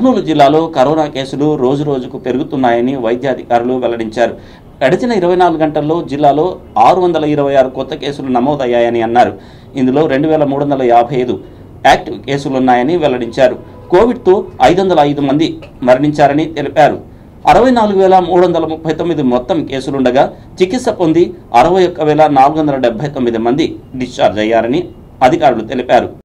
కర్నూలు జిల్లాలో కరోనా కేసులు రోజు రోజుకు పెరుగుతున్నాయని వైద్యాధికారులు వెల్లడించారు. గడిచిన ఇరవై నాలుగు గంటల్లో జిల్లాలో ఆరు వందల ఇరవై ఆరు కొత్త కేసులు నమోదయ్యాయని అన్నారు. ఇందులో రెండు వేల మూడు వందల యాభై ఐదు యాక్టివ్ కేసులున్నాయని వెల్లడించారు. కోవిడ్తో ఐదు వందల ఐదు మంది మరణించారని తెలిపారు. అరవై నాలుగు వేల మూడు వందల ముప్పై తొమ్మిది మొత్తం కేసులుండగా చికిత్స పొంది అరవై ఒక్క వేల నాలుగు వందల డెబ్బై తొమ్మిది మంది డిశ్చార్జ్ అయ్యారని అధికారులు తెలిపారు.